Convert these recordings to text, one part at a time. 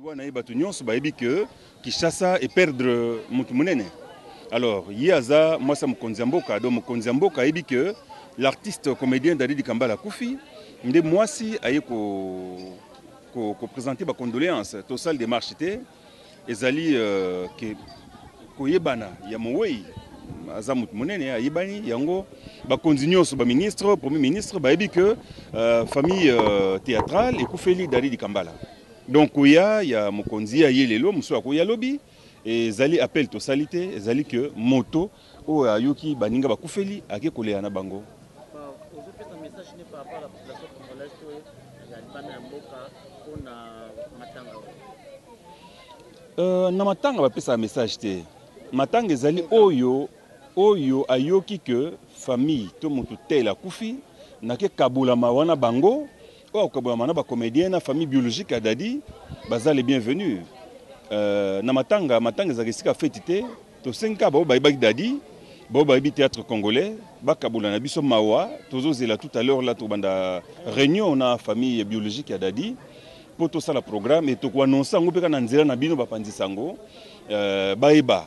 liwa na ye bato nyonso bayebi ke Kinshasa e perdre moto monene alors ye aza mwasi ya mokonzi ya mboka donc mokonzi ya mboka ayebi ke l'artiste comédien Dadi Dikambala akufi nde mwasi aye ko ko, ko presenter ba condoléances tosali demarche te Ezali ke koyebana ya mowei aza moto monene ayebani yango bakonzi nyonso baministre premier ministre bayebi ke euh, famille euh, théâtrale ekufeli dari likambala donc koya ya mokonzi aye lelo mosusu akoya lobi ezali appel tosali te ezali ke moto Oyo ayoki baninga bakufeli ake kolela na bango. Ozo pesa message nini par rapport à la population congolaise to ya libanda ya mboka pona matanga oyo? Euh, na matanga bapesaka message te. Matanga ezali oyo oyo ayoki que famille to mutu tel akufi nake kabola mawa na bango. Oyo akokabolama na ba comediens na famille biologique ya Dady baza les bienvenus euh, na matanga. Matanga ezalaka esika feti te. Tosengi kaka baoyo bayebaki Dady, baoyo bayebi theatre congolais bakabola na biso mawa. Tozozela tout à l'heure là tokobanda reunion na famille biologique ya Dady mpo tosala programme et tokoannonce yango mpe kaka na nzela na bino bapanzi sango euh, bayeba.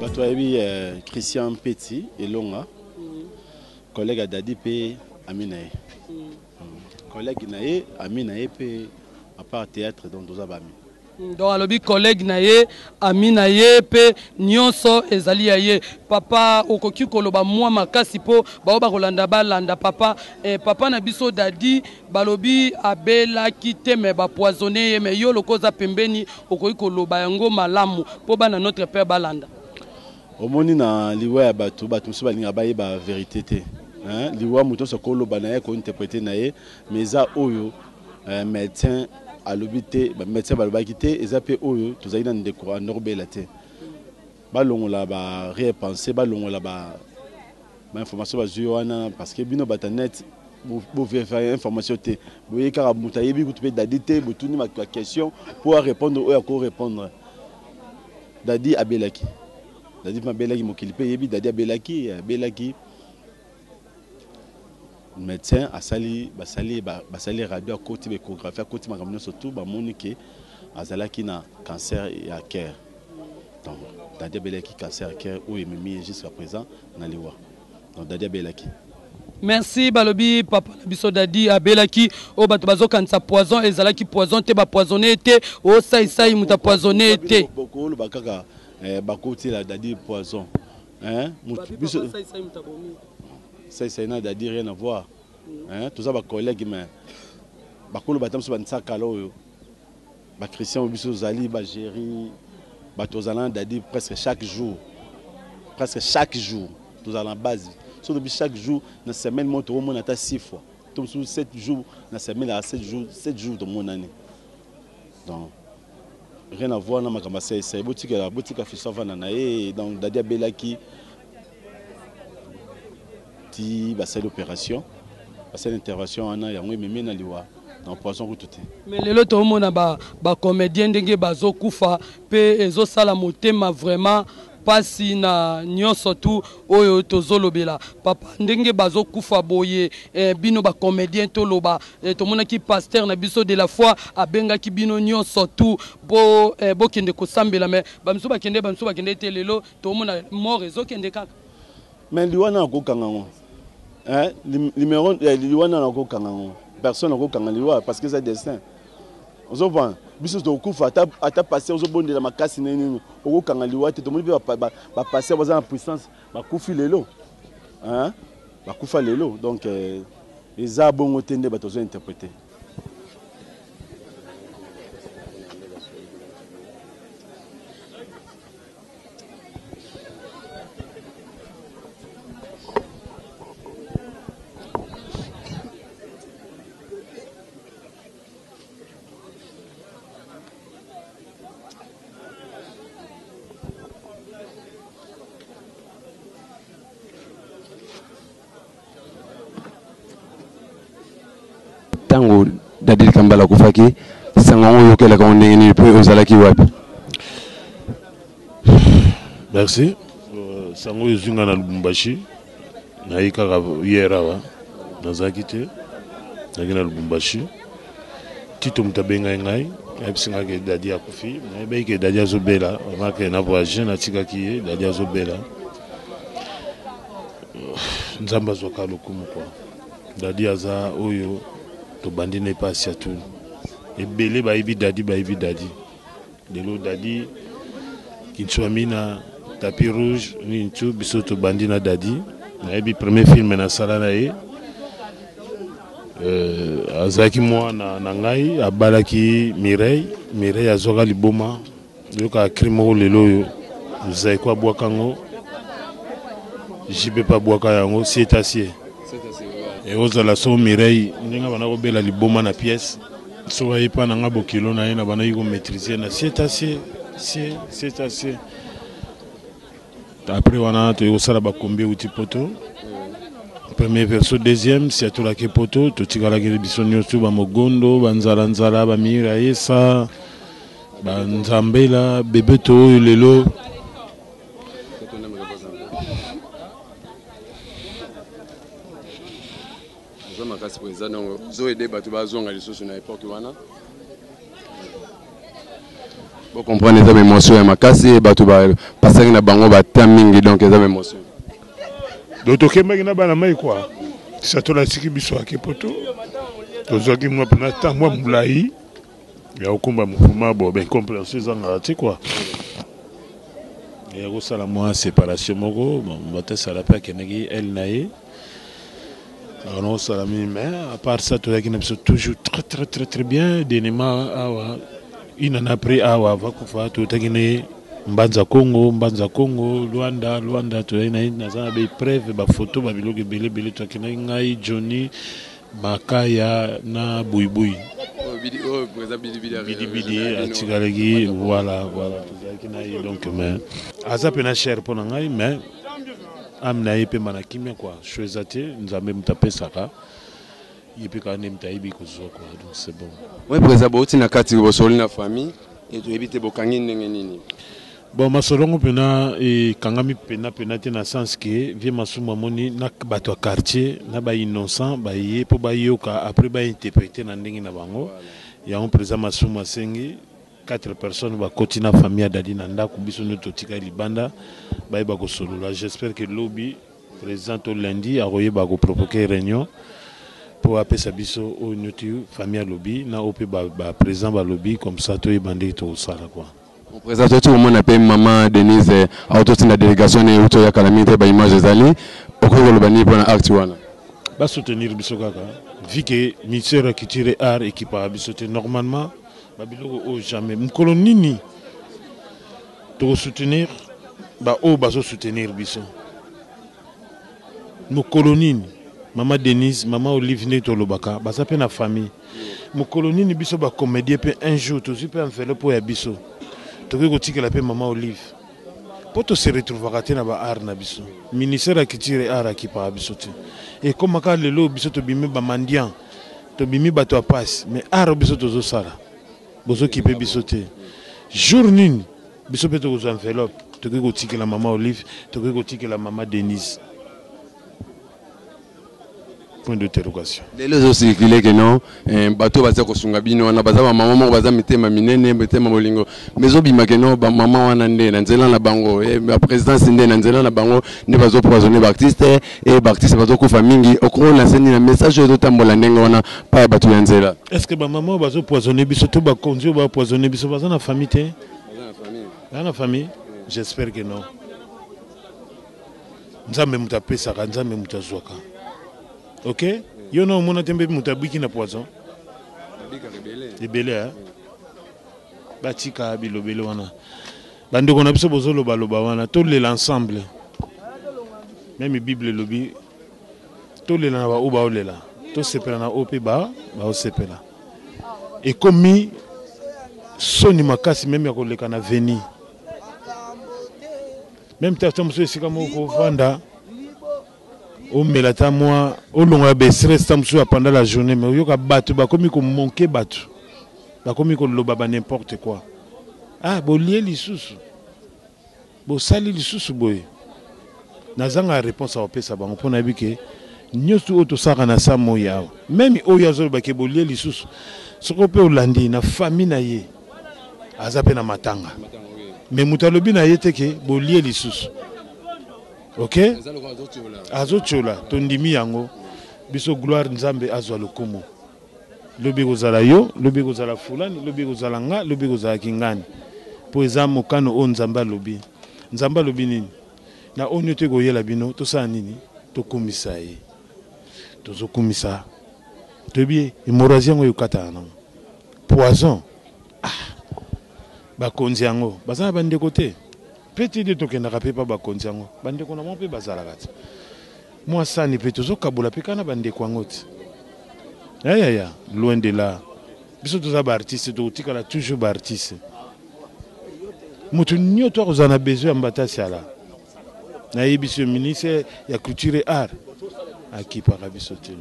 bato bayebi eh, christian mpeti elonga collègue ya dadi mpe ami na ye mm. collègue na ye ami na ye mpe apart théâtre donc toza bami Donc alobi collègue na ye, ami na ye pe nionso ezali ya ye. Papa okoki koloba mua makasi po ba oyo bakolanda balanda papa. Eh papa na biso Daddy balobi abelaki te mais ba poisonne ye mais yo lokola oza pembeni okoki koloba yango malamu po bana notre père balanda. Omoni na liwa ya batu, batu mosusu balingaka bayeba verite te hein, liwa mutu nionso akoloba naye, ako interpreter naye mais eza oyo. Eh, medecin alobi te, ba medecin balobaki te, eza pe oyo tozali na ndeko a Nord Bela te. Balongola ba rien penser, balongola ba ba information bazui wana parce que bino bata net bo vérifier information te. Boye kaka mutu ayebi kutu pe Dadi te, botuni ba question po a répondre oyo ako répondre. Dadi abelaki. Dadi pe abelaki mokili pe eyebi Dadi abelaki, abelaki. Medecin asali basali ye basali radio akoti ba echographie akoti makambo nyonso tout bamoni ke azalaki na cancer ya cœur donc dadi abelaki cancer ya cœur oyo ememi ye jusqu'à présent na liwa donc dadi abelaki Merci balobi papa na biso dadi abelaki oyo bato bazokanisa poison ezalaki poison te bapoisonne ye te o sai sai moto apoisonne ye te. Bokoloba kaka eh, bakotiela dadi poison hein mutu biso sai sai mutabomi sai sai na dadi rien à voir mm. hein toza ba collègues mais bakolo batamisi ba nsakala oyo ba christian biso ozali ba géri bato ozala na dadi presque chaque jour presque chaque jour tozala na base so tobi chaque jour na semaine moko tokomona ata six fois to mosusu sept jours na semaine aa sept jours sept jours tomonani Donc rien à voir na makambo ya sai sai botikela botika fiso avanda na ye donc dadi abelaki ti basali opération basali intervention wana yango ememi na liwa na poison kutu te mais lelo toomona bacomédien ba ndenge bazokufa mpe ezosala motema vraiment pasi na nioso tout oyo tozo lobela papa ndenge bazo kufa boye eh bino ba comedien toloba eh tomonaki pasteur na biso de la foi abengaki bino nioso tout po eh bokende kosambela mais ba misusu bakende ba misusu bakende te lelo tomona mort ezo kende kaka mais liwa na ko kanga ngo eh numéro eh, liwa na ko kanga ngo personne ko kanga liwa parce que c'est destin Ozo van biso toko kufa ata ata pasteur ozo bondela makasi ndenge nini oko kanga liwa te tomoni pe ba ba pasteur baza na puissance ba kufi lelo hein ba kufa lelo donc eza bongo te nde bato ozo interpreter ntango dadili kambala akufaki sango yango oyokelaka yango ndenge nini mpe ozalaki wapi merci euh, sango oyo ezwi ngai na lubumbashi Naye kaka hier awa nazalaki te nazalaki na Lubumbashi Tito moto abengai ngai ayebisi ngai ke Dadi akufi nayebaki ke Dadi azobela omake na voyage natikaki ye Dadi azobela Nzambe azwaka lokumu kwa Dadi aza oyo tobandi na epai ya Siatuni ebele bayebi Dadi bayebi Dadi Lelo Daddy, Kintsuamina, Tapis Rouge, nini tout biso tobandi na Daddy. Nayebi premier film nasala na ye euh, azalaki mwana na ngai abalaki Mireille. Mireille azwaka liboma yoka cri moko lelo oyo zaiko abwaka yango jpp abwaka yango sietasie ekozala so Mireille ndenge bana kobela liboma na pièce Soki aye epai na ngai bokilo na ye nabandaki ko maîtriser na sie ta sie sie sie ta sie après wana toyei kosala bakombi euti poto premier verso deuxième si atolaki poto totikalaki biso nyonso bamogondo banzalanzala bamiira yesa banzambela bebeto oyo lelo Oza makasi mpenza donc ozo aide bato bazonga lisusu na epoque wana bo comprendre eza bemotion ya makasi bato bapasaki na bango bata mingi donc eza bemotion donc tokembaki na bana mai kua satola asiki biso ake poto tozwaki mwa mpena ntango ya molai ya okumba mukuma bo ben compréhension ezangaka ti kua ya kosala mwa séparation moko bato esala mpe akendaki ele na ye akona kosala mingi mais à part ça toyaki na biso toujours très très très très bien denema awa une année après awa avakufa toyotaki na ye mbanza congo mbanza congo luanda luanda toyaki na ye naza na baepreuve bafoto babiloko ebele ebele toakendaki ngai johnny Makaya na buyibuyi. Bidibidi atikalaki voilà voilà tozalaki na ye donc mais aza pena cher mpo na ngai mais ame na ye epema na kimia kua sho eza te nzambe moto apesaka ye mpe kaka nde moto ayebi kozwa kua donc c'est bon. Oui president bouti na kati bosololi na famille et toyebi te bokangi ndenge nini. Bon masolo yango pena ekangami pena pena te na sens que vieux Masumu amoni na bato ya quartier na ba innocents baye po bayoka après ba interpreter na ndenge na bango yango President Masumu asengi quatre personnes bakoti na famille ya Dady na ndaku biso nde totikali libanda baye bakosolola j'espère que lobi President to lundi akoyeba ko provoquer reunion po apesa biso oyo nioki famille alobi na oyo pe ba President balobi comme ça toyeba ndenge tokosala quoi. Mon president toyaki komona pe maman Denise awuti otinda delegation naye ewuti oya kala mingi te ba image ezali okoki koloba nini pona acte wana? Ba soutenir biso kaka vu que ministère ya culture et art ekipaka biso te normalement ba biloko oyo jamais mukolo nini toko soutenir ba oyo bazo soutenir biso? Mokolo nini maman Denise, maman Olive ndenge tolobaka baza pe na famille. Mokolo nini biso ba comediens pe un jour tozui pe enveloppe oyo ya biso tokoki kotikela pe maman Olive? Po to se retrouvaka te na ba art na biso. Ministère ya culture et art akipaka biso te. Ekoma kaka lelo oyo biso tobimi ba mendiants, tobimi batu ya pasi mais art oyo biso tozosala bozokipe biso te. Jour nini? Biso pe tokozwa enveloppe tokoki kotikela mama Olive, tokoki kotikela mama Denise. Point d'interrogation. Lelo ezo circuler que non eh, bato baza kosunga bino wana baza ba mama moko baza mitema minene mitema bolingo mais ezobima que non ba mama wana nde na nzela na bango eh, ba présidence nde na nzela na bango nde bazo poisonner ba artistes et eh, ba artistes bazo kufa mingi okolo na seni na message ezo tambola ndenge wana pa ya bato ya nzela. Est-ce que ba mama bazo poisonner biso to ba konzi ba poisonner biso baza na famille te? baza na famille j'espère que non nzambe moto apesaka nzambe moto azwaka ok yo na omona te mpe moto abiki na poison ebele eh? batika bilobele wana bandeko na biso bozolobaloba wana tolela ensemble meme bible elobi Tolela na ba oyo bao lela, to sepela na oyo pe ba bao sepela. Ekomi soni makasi meme ya ko leka na veni. Meme ta ta mususu esika moko ko vanda omela ta mwa olongola ba stress ta mususu ya pendant la journee mais oyoka batu bakomi ko manquer batu. Bakomi ko loba ba n'importe quoi. Ah bolie lisusu. Bosali lisusu boye nazanga reponse ya kopesa bango po nayebi ke nioso oyo tosalaka na sa moyi awa meme oyo azoloba ke bolie lisusu soko pe olandi na famille na ye aza pe na matanga mais moto alobi na ye te ke bolie lisusu ok azotiola tondimi yango biso gloire nzambe azua lokumu. Lobi ekozala yo, lobi ekozala fulani, lobi ekozala nga, lobi ekozala kingani. Po eza mokano oyo Nzambe alobi. Nzambe alobi nini? Na oyo nioto ekoyela bino, tosala nini? Tokumisa ye. Tozo kumisa. Toyebi ye, hemorragie yango ekokatana nango. Poison! Ah! Bakonzi yango, baza na bandeko te? Pe ti de tokendaka pe epa bakonzi yango, bandeko na bango pe bazalaka te. Mua sani pe tozo kabola pe kaka na ba ndeko yango ti ya ya ya loin de là biso toza ba artiste toko tikala toujours ba artiste mutu nioto akozala na besoin ya mbata siala na ye biso ministre ya culture et art akipaka biso te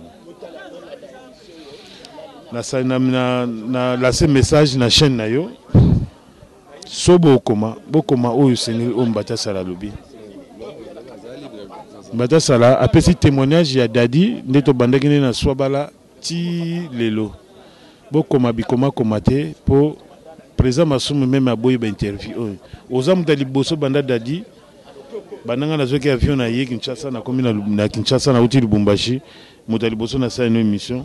na na na laisser message na chaîne na yo Soki bokoma, bokoma oyo esengeli, oyo Mbata Sala alobi. Mbata Sala apesi temoignage ya Dady nde tobandaki nde na Swabala ti lelo. Bokoma bikomakoma te po President Masumu meme aboyi ba interview oyo. Oza moto ya liboso banda Dady banda nga nazwaki avion naye Kinshasa nakomi na Kinshasa nauti Lubumbashi, Moto ya liboso na sali no emission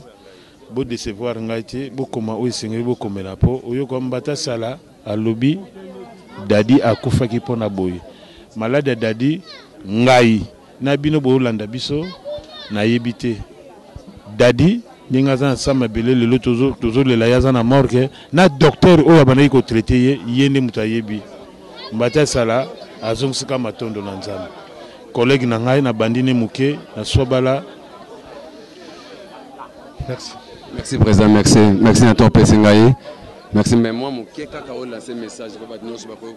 bo decevoir ngai te bo koma oyo esengeli bo komela po oyoka mbata sala alobi Daddy akufaki pona boye malade ya Daddy ngai na bino bo landa biso na yebi te Daddy ndenge aza na sa mabele lelo tozo tozo lela ye aza na morgue na docteur oyo abandaki ko traite ye ye nde moto ayebi mbata sala azongisi ka matondo na nzambe. Collègue na ngai na bandi ne muke na swabala merci. Merci président merci merci na to pesi ngai. Merci mais moi muke kaka o lancer message ko bat nyoso ba ko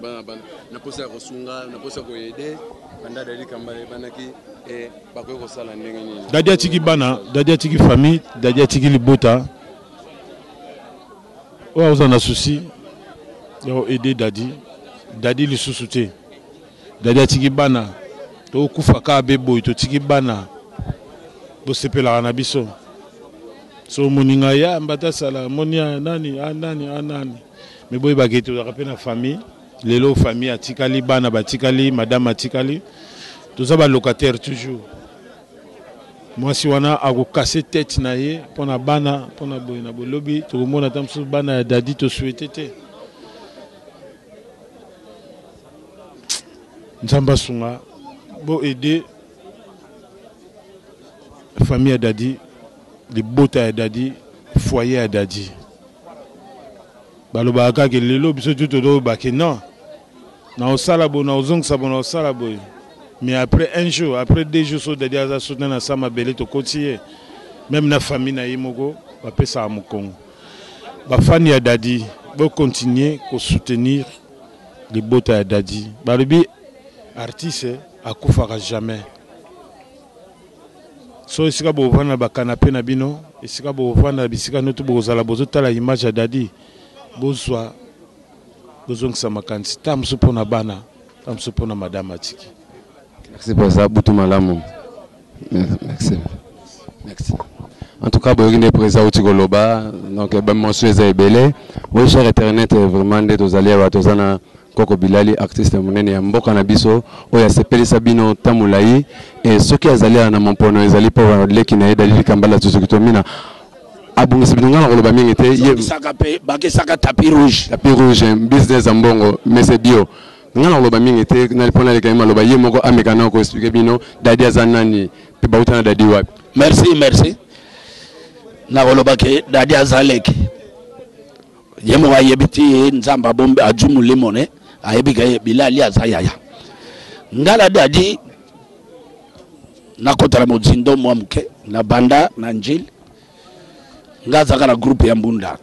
bana bana na posa ko sunga na posa ko aider banda dali kamba bana ki et ba ko ko sala ndenge nini. Dadi atiki bana, dadi atiki famille, dadi atiki libota. Oyo aza na souci ya ko aider dadi, dadi lisusu te. Dady atiki bana to kufa ka be boye totiki bana bo sepelaka na biso so moninga ya mbata sala moni ya nani a nani a nani me boyeba ke tozaka pe na famille lelo famille atikali bana batikali madame atikali toza ba locataire toujours mwasi wana akokase tete na ye mpo na bana mpo na boye na bolobi tokomona ata mosusu bana ya dadi tosuete te Nzambe asunga bo aider famille ya Daddy, libota ya Daddy, foyer ya Daddy. Balobaka kaka lelo biso tout tozo ba que non. Na osala bo na ozongisa bo na osala boye. Mais après un jour, après deux jours so Daddy aza soutenu na sama bele tokoti ye. Même na famille na ye moko bapesaka mokongo. Ba fans ya Daddy bo continuer ko soutenir libota ya Dady balobi artiste akufaka jamais so esika bovanda na ba canape na bino esika bovanda na bisika nioto bokozala bozotala image ya Dady bozwa bozongisa makanisi ta mosusu mpo na bana ta mosusu mpo na madame atiki. Merci President, butu malamu. Merci. Merci. En tout cas, boyoki nde président outi koloba donc ba mention eza ebele. Oui, cher internet vraiment nde tozali awa toza na Koko Bilali artiste monene ya mboka na biso oyo asepelisa bino temps molai et soki azali awa na mompono ezali mpo leki na ye Dalili Kambala Suzuki Tomina abongisa bino ngai nakoloba mingi te ye Bakisaka mpe bakisaka tapis rouge. tapis rouge business ya mbongo mais c'est bio Nga nakoloba mingi te po naleka ye maloba ye moko ameka nao ko expliquer bino Dady aza nani pe bawuta na Dady wapi. Merci merci nakoloba ke Dady aza leki ye moko ayebi ti ye Nzambe abombi ajui molimo ne ayebi ke Bilali aza yaya nga na Dady nakota na mozindo mwa moke na banda na N'djili nga azalaka na groupe ya mbunda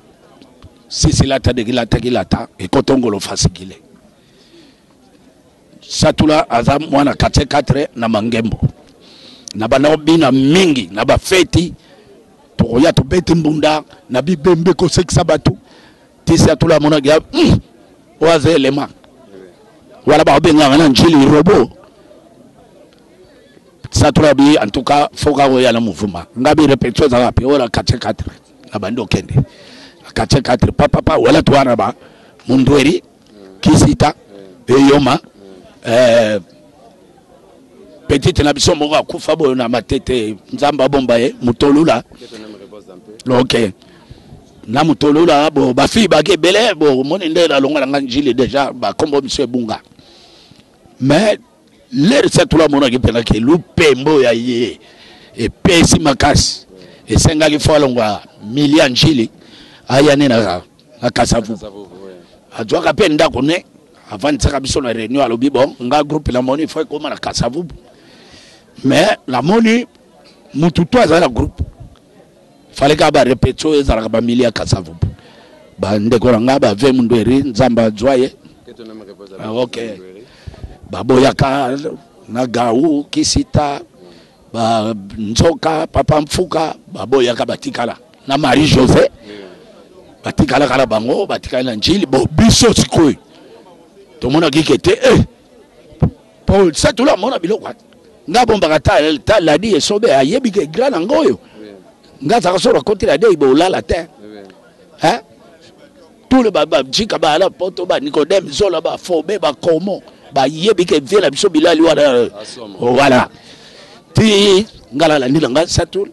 Sisi lata de kilata kilata ekoto ngolo fasikile. Satula aza mwana katse katre na mangembo. Na banda obina mingi na ba feti tokoya tobeti mbunda na bibembe kosekisa bato ti satula amonaki ya hmm, oyo aza elema wana bakobengaka na njili robo satula bi en tout cas foka oya na mouvement nga bi repetition ezaka pe oyo na 4 4 na bando kende katia katre papa pa wala to wana ba mundweri kisita eyoma eh, petite na biso moko akufa boyo na matete nzambe abomba ye motolula ok na motolula bo bafille bake ebele bomoni nde nalonga na ngai njili deja bakombo miso ebunga mais Lere Satula amonaki mpenza ke lupembo ya ye epesi makasi, esengaki fo alongwa Milia Njili aya ne na Kasavubu. Azuaka mpe ndako ne avandisaka biso na reunion, alobi bon nga groupe namoni fo ekoma na Kasavubu mais namoni mutu tout azali na groupe fale kaka ba repetio ezalaka ba milieu ya kasavu ba ndeko na ngai ba ve mundweri nzambe azwa ye ah, ok baboyaka na gau kisita ba nzoka papa mfuka baboyaka batikala na marie josé batikalaka na bango batikali na njili bo biso sikoyo tomonaki ke te eh. Paul Satula mona biloko ata. Nga bombaka ta ta ladi esobe ayebi ke grand na nga oyo. Nga zaka solo koti la dei bolala te. Hein? Tous les ba ba jika ba ala poto ba Nicodème zola ba fobe ba komo ba yebi ke vie na biso bilali wana. Voilà. Ti ngala la ndila nga Satula.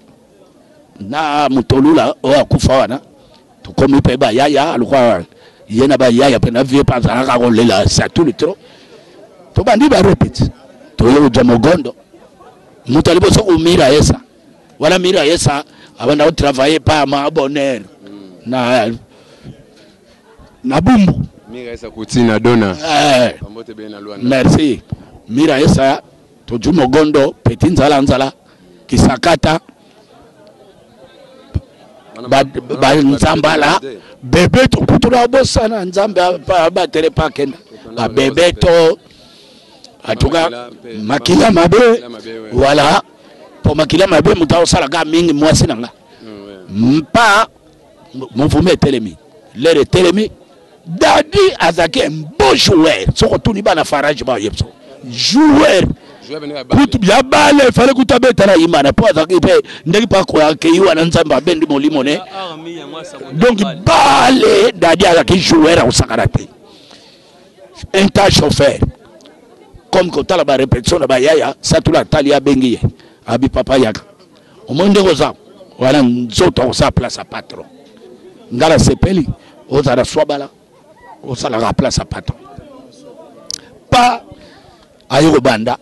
na mutolula oyo akufa wana tokomi pe ba yaya alukwa ye na ba yaya pe na vie pa azalaka kolela satulu trop tobandi ba repeat toye kuja mogondo mutu aliboso kumira yesa wana mira yesa abanda ko travailler pa ma bonheur na na bumbu mira yesa kutina dona eh, merci mira yesa toju mogondo petit nzala nzala Kisakata, Nzambala, Bebeto, kutu na bosana Nzambe abatele pa akenda ba Bebeto, en tout cas makila mabe, voilà mpo makila mabe moto aosalaka mingi mwasi na nga mpa Mouvement etelemi, l'heure etelemi. Dadi azalaki un beau joueur, soki otuni bana Farage ba yebso joueur kutu ya bale fale kutu abeta na Imana mpo azalaki mpe ndenge mpo akei wana Nzambe abendi molimo ne donc bale Dadi azalaki joueur akosakana te un temps chauffeur comme kotala ba repetition na bayaya satula atali abengi ye abi papa yaka omoni ndeko oza wana nzoto akosala place ya patron ngai nasepeli ozala na swabala osalaka place ya patron pa aye kobanda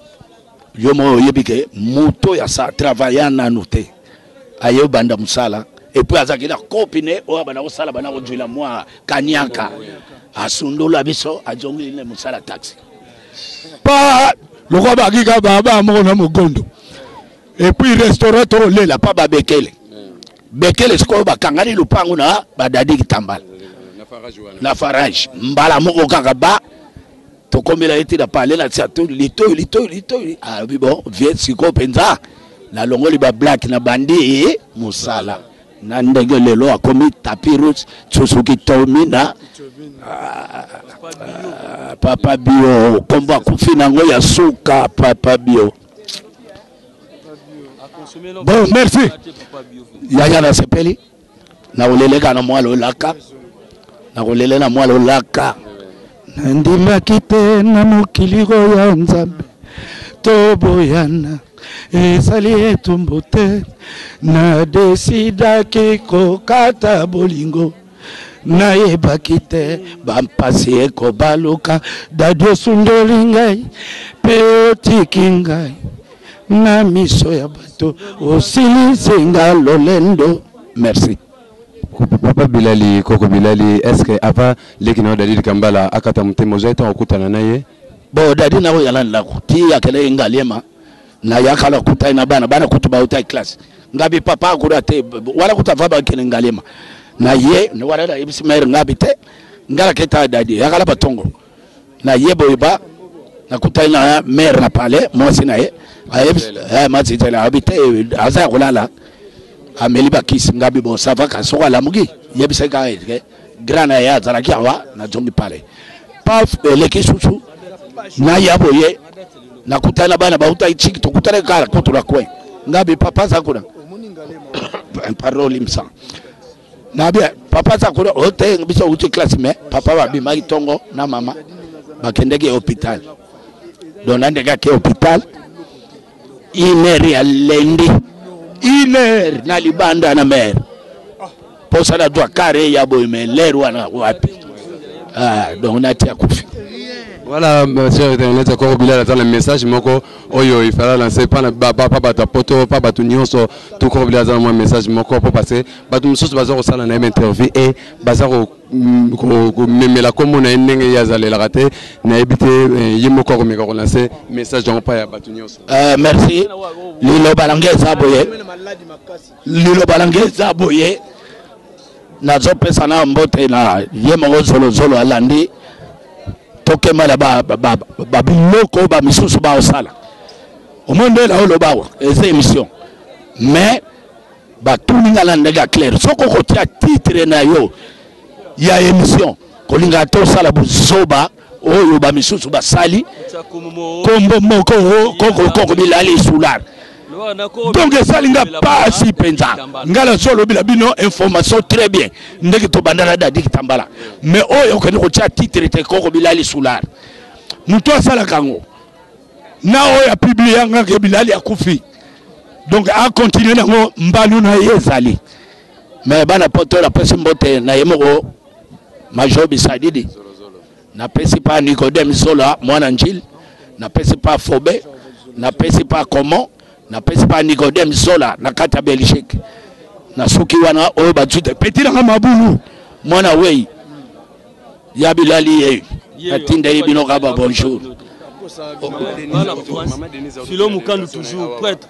yo moko oyebi ke moto ya sa travaya nanu te aye obanda mosala epuis azalaki na kopi ne oyo abanda kosala bana kozwila mwa kaniaka asundola biso azongeli ne mosala taxi pa lokola bakika baba moko na mogondo Et puis restaurant to lela pa ba bekele. Bekele sikoyo bakangani lupangu na ba dadi kitambala. Na farage mbala moko kaka ba tokomela ye ti na pale na tia to litoyi litoyi litoyi alobi ah, bon vie sikoyo mpenza nalongoli ba black na bandi mosala na ndenge lelo akomi tapi rouge susuki tomi na ah, ah, papa bio kombo akufi nango ya suka papa bio bon merci yaya nasepeli nakoleleka na mwa lolaka nakolele na mwa lolaka nandimaki te na mokili oyo nzambe toboyana ezali etumbu te na desidaki kokata bolingo nayebaki te bampasi ekobaluka dadi osundoli ngai mpe otiki ngai na miso ya bato osilisi nga lolendo merci papa bilali koko bilali est ce que ava leki na yo dadi likambala akata motema ozwaki ntango okutana na ye bo dadi nakoyala ndako ti akele ngaliema nayaka na kutani na bana bana kutu bautaki classe ngabi papa akura te wala kutu ava bakene ngalema na ye wala nayebisi mere ngabi te nga naketa dadi yakala batongo na ye boye ba nakutani na mere na palais mwasi na ye ayebisi eh, mazitela abi te aza ya kolala ameli bakisi ngabi bo savaka soko alamuki yebisaki kaka ete grand na ye azalaki awa nazongi palais paf eleki susu naya boye nakutani na bana bautaki chiki tokutanaki kaka kutu na coin ngabe papa aza kuna pardon olimisa nabi papa aza kuna ote oh, biso outi classe mais papa babimaki tongo na mama bakendeki hôpital donc na ndenge ake hôpital une heure ya lendi une heure na libanda na mare posa na dwa kare ya boye me lere wana wapi ah, donc nati akufi voilà monsieur internet akoko bilala aza na message moko oyo ifala lancer pa bato ya poto pa bato nyonso to koko bilala aza na mwa message moko mpo parce que bato mosusu baza kosala na ye interview e baza komemela nkombo na ye ndenge ye azalelaka te nayebi te ye moko akomeka kolancer message yango mpa ya bato nyonso merci liloba na ngai eza boye liloba na ngai eza boye nazopesa na mbote na ye moko zolozolo alandi tokema na babiloko bamisusu baosala omoi nde naoloba awa eza émission mais batuni nga na ndenge ya claire soki okotia titre na yo ya émission kolingaka tosala buzoba oyo bamisusu basali kombo moko kokokoko bilali sular donc esali nga pasi mpenza ngai nazolobela bino information très bien ndenge tobanda na dadi kitambala mais oyo okende kotya titre te koko bilali sular moto asalaka yango na oyo ya publie yangake bilali akufi donc akontinue nango mbalu na ye ezali Mais bana poto na pesi mbote na yemoko Major Bisadidi. Na pesi pa Nicodem Zola mwana Njil, na pesi pa Fobe, na pesi pa Comment, na pesi pa Nicodem Zola na kata Belgique. Na suki wana oyo ba tute petit na mabulu mwana wei ya bilali ye. Na tinda ye bino kaba bonjour. Philo Mukandu toujours prêtre.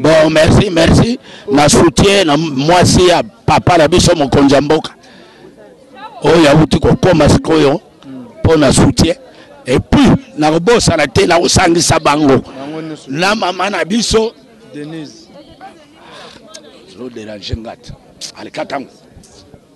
Bon, merci, merci. Na soutien na mwasi ya papa na biso mokonzi ya mboka oyo awuti kokoma sikoyo mpo na soutien epuis nakobosana te nakosangisa bango na mama na biso zoderange ngata aleka ntango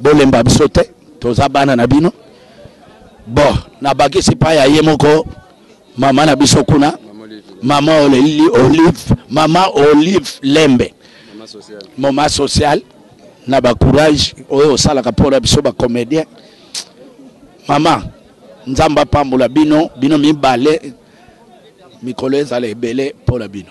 bolemba biso te toza bana na bino bo nabakisi pa ya ye moko mama na biso kuna mama olive mama olive lembe mama social na bacourage oyo osalaka mpo na biso bacomédien mama nzambe apambola bino bino mibale mikolo ezala ebele mpo na bino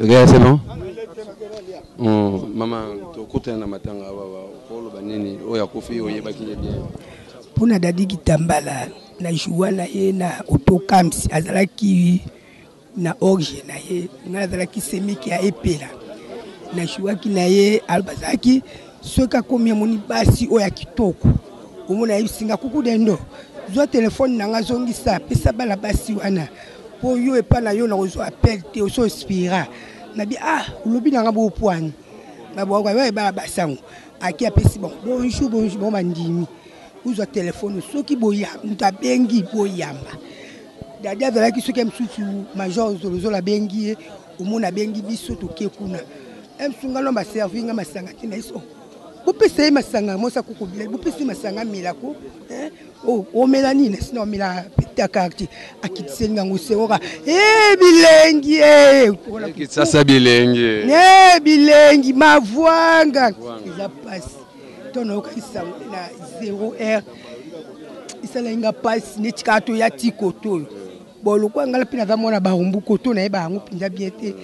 Gaya c'est bon mm, mama tokutana na matanga baba okoloba nini oyo akufi oyebaki ye bien mpo na dadi kitambala na joua na ye na otokams azalaki na orge na ye ngai azalaki semiki ya epela na jouaki na ye bazalaki soki akomi amoni basi oyo ya kitoko omona ayebisi nga kuku dendo zwa telefone na nga zongisa pesa bana basi wana mpo yo epai na yo nakozwa appel te oso inspira nabi ah olobi na nga bopwani babwaoyo ebala basi yango aki apesi bango bonjour bonjour bango bandimi ozwa telefone soki boya moto abengi boyamba dadi azalaki soki ya mosusu major zolozola abengi ye omona abengi biso toke kuna msunga lomba servi nga masanga te naiso oh, bopesa ye masanga mosa kokobila bopesi masanga melako eh, oh, omela nini sina omela peta karti akitiseli ngango seoka e eh, bilengi eh, kisasa bilengi e bilengi mavwanga eza mpasi to nayokaki sango na 0 heure esalaki nga mpasi netikaka toya tikoto oyo Bon lokola ngai mpe naza mwana barumbu koto nayeba yango mpenza bien te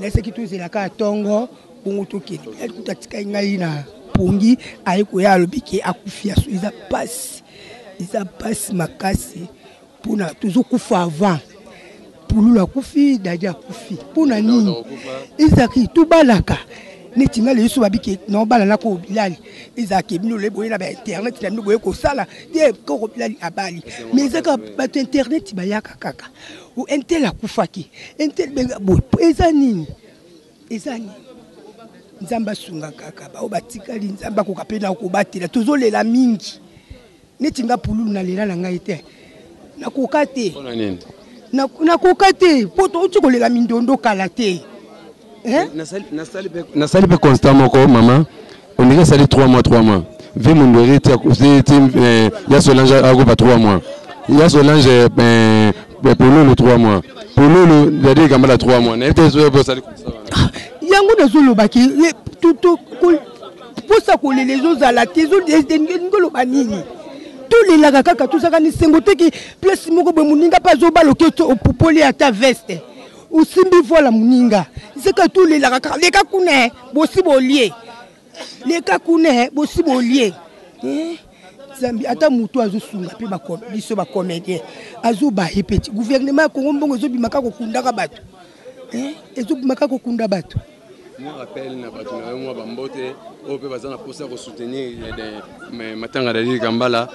naesaki tozela kaka ntongo bongo tokende mpe kuta atikai ngai na pongi aye koya alobi ke akufi yaso eza mpasi eza mpasi makasi mpona tozokufa avant pululu akufi dadi akufi mpo na nini ezaki tobalaka neti ngai leyeso babike naobala nako bilali ezalaki bino le boye na bainternet na bino boye kosala te koko bilali abali mais ezaka bato internet bayaka kaka intel akufaki intel benga boye eza nini eza nini nzambe asunga kaka baoyo batikali nzambe akoka mpe na kobatela tozolela mingi neti nga pululu na lela na ngai te na koka te pona nini na koka te po touti kolela mindondo kala te eh? nasali mpe constat moko mama ondenge esali 3 mois 3 mois vi mundueri ti eh, ya solange akoba 3 mois ya solange eh, eh, pululu 3 mois pululu jadi ekambala 3 mois naye te osali yango nazolobaki Posa kolela ezozala te elingi oloba nini? tolelaka kaka tozalaka na esengo teke place moko boye moninga mpe azobala oke opupoli ata veste osimbi voila moninga zeka tolelaka kaka leka kuna bosi bolie leka kuna bosi bolie eh? zambi ata motu azosunga mpe biso bacomédien azobaye mpe ti gouvernement ya kongo mbongo ezobimaka kokundaka bato eh? ezobimaka kokunda bato Mwa rappel na bato na yo, mwa bambote oyo mpe baza na mposa ya kosoutenir Matanga Dady Likambala,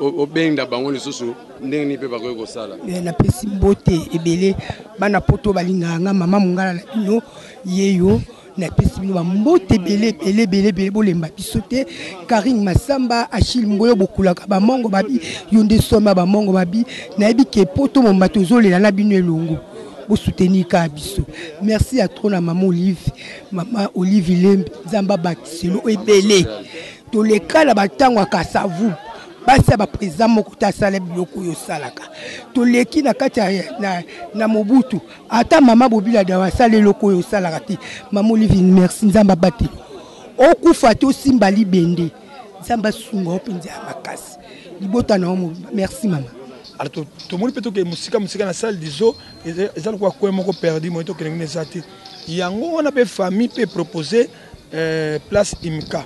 obenda bango lisusu ndenge nini mpe bakoki kosala? Napesi mbote ebele bana poto balingaka nga, mama mongala na bino ye yo napesi bino bambote ebele ebele ebele ebele bolemba biso te karine masamba achille mboyo bokulaka bamongo babi yo nde soma bamongo babi nayebi ke poto mombato ozolela na bino elongo bo soutenir ka biso merci ya trop na mama olive mama olive ilembe nzambe abakiselo ebele toleka na bantango ya kasavu basi ya baprésident moko te asala biloko oyo osalaka toleki na kati na, na mobutu ata mama bobila dawa asala eloko oyo osalaka te mama olive merci nzambe abateli okufa te osimba libende nzambe asunga yo mpenza ya makasi libota na yo mobimba merci mama ala tomoni mpe tokende mosika mosika na salle diso eza lokola coin moko perdu moye tokende kuna eza te yango wana mpe famille mpe propose euh, place imka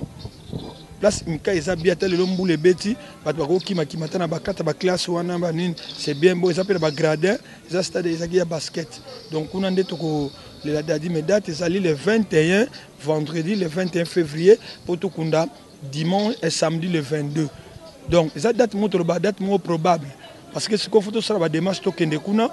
place imka eza bien ata lelo mbula ebeti bato bakokimakima ata na bakata baklasse wana banini c'est bien bo eza mpe na bagradin eza stade ezalaki ya basket donc kuna nde tokolela dadi me date ezali le 21 vendredi le 21 février mpo tokunda dimanche et samedi le 22 donc eza date moko toloba date moko probable parce que sikoyo fo tosala badémarche tokende kuna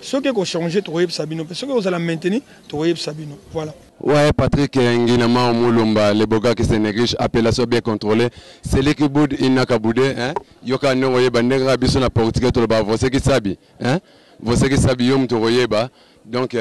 soki ekochange tokoyebisa bino mpe soki ekozala mainteni tokoyebisa bino voilà Ouais, Patrick Ngina Mao Mulumba, le boga qui se néglige, appellation bien contrôlée. Celui qui boude, il n'a qu'à bouder. Hein? Yoka nongo yeba, ndenge kaka biso na portugais toloba, você que sabe. Hein? Você que sabe, yo mutu okoyeba. Donc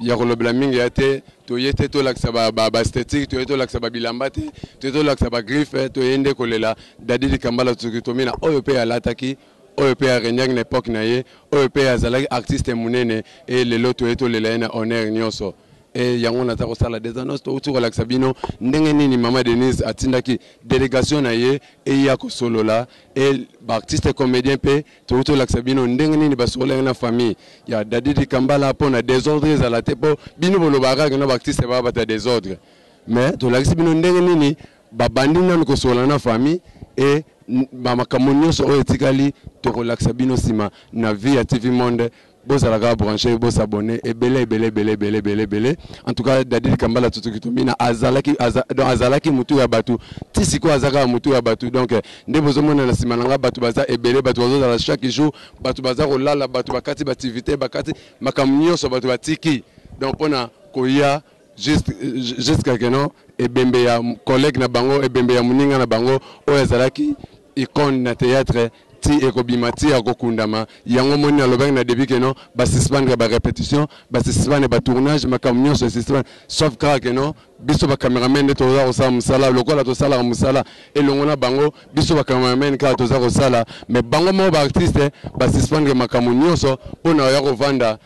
ya kolobela mingi ya te toye te tolakisa baesthetique toye tolakisa babilamba te toye tolakisa bagriffe toye nde kolela dadi likambala toki tomina oyo mpe alataki oyo mpe aregnaki na epoke na ye oyo mpe azalaki artiste monene e lelo toye tolela ye na honneur nyonso e yango naza kosala des annonces touti kolakisa bino ndenge nini mama denise atindaki délégation na ye eya kosolola e baartiste comédien mpe Tokoki tolakisa bino ndenge nini basokolaki na famille ya Daddy Dikambala mpo na desordre ezala te, mpo bino bolobaka kaka kino baartiste baa bato ya desordre, mais tolakisi bino ndenge nini babandi nanu kosolola na famille et bamakambo nyonso oyo etikali tokolakisa bino nsima na vie ya TV Monde Bozala kaka branche bo s'abonner ebele ebele ebele ebele ebele ebele en tout cas Dady Likambala Tutu Kitombina azalaki aza, donc azalaki mutu ya batu ti sikoyo aza kaka mutu ya batu donc nde bozomona na sima na nga batu baza ebele batu bazozala chaque jour batu baza kolala batu bakati bativite bakati makambo nyonso batu batiki donc mpona koya Juste, jusqu'à que non ebembe ya collegue na bango, ebembe ya muninga na bango oyo azalaki icone na theatre ti ekobima ti akokundama. Yango omoni nalobaki na debut que non ba suspendre ba repetitions, ba suspendre ba tournages, makambo nionso e suspendre sauf kaka que non biso ba cameramen nde toza kosala musala lokola tosalaka musala elongo na bango. Biso ba cameramen kaka toza kosala mais bango moko ba artistes ba suspendre makambo nionso pona koya kovanda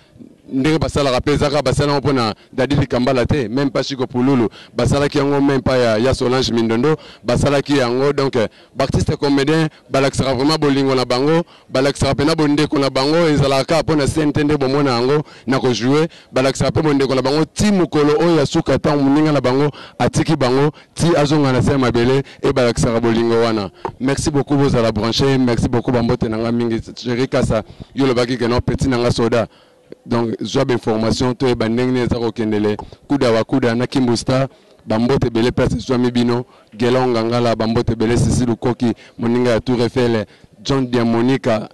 ndenge basalaka mpe eza kaka basali yango mpo na dadi likambala te meme mpa chiko pululu basalaki yango meme mpa ya, ya solange mindondo basalaki yango donc baartiste comédien balakisaka vraiment bolingo na bango balakisaka mpena bondeko na bango ezalaka kaka mpo na scène te nde bomona yango na kojoue balakisaka mpe bondeko na bango ti mokolo oyo ya suka ntango moninga na bango atiki bango ti azonga na se ya mabele et balakisaka bolingo wana merci beaucoup bozala branche merci beaucoup ba mbote na nga mingi Jerry Kasa yo olobaki que non petit na nga soda donc zwa ba information toyeba ndenge nini eza kokendele kuda wa kuda na kimbusta ba mbote ebele place ezwami bino Gelon Ngangala ba mbote ebele Sisi Lukoki moninga ya Tour Eiffel John Diamonica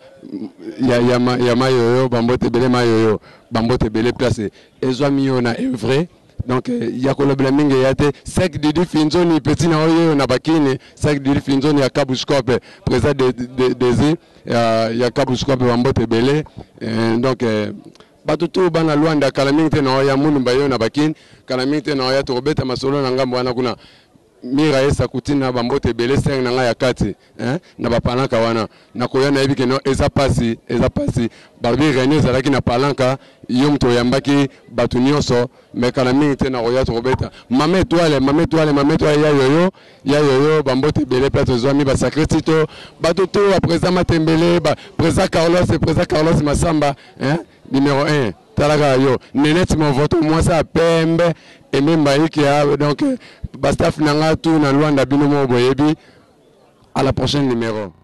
ya, ya, ma, ya mayoyo ba mbote ebele mayoyo ba mbote ebele place ezwami yo na evre donc eh, ya kolobela mingi eya te sec didi finzoni peti na oyo na bakini sec didi finzoni ya kabuscope président de, de, desi ya, ya kabuscope bambote ebele eh, donc eh, bato tu bana luanda kala mingi te na oya mulumba yo na bakini kala mingi te na oya tokobeta masolo na ngambo wana kuna Mira et Sakutina ba mbote ebele sœur na nga ya kati eeh na ba palanca wana na koya na yebi ke non eza pasi eza pasi balobi Rene ezalaki na palanca yo mutu oyambaki batu nionso mais kala mingi te na koya toko beta mama etoile mama etoile mama etoile ya yoyo ya yoyo ba mbote ebele place ozuami ba sacre cito batu tout ba president matembele ba president Carlos president Carlos Massamba eeh Numero un tala kaka yo nenette movoto mwasi ya pembe aime mbayikia donc ba staff nanga tout na luanda bino moko boyebi à la prochaine numero.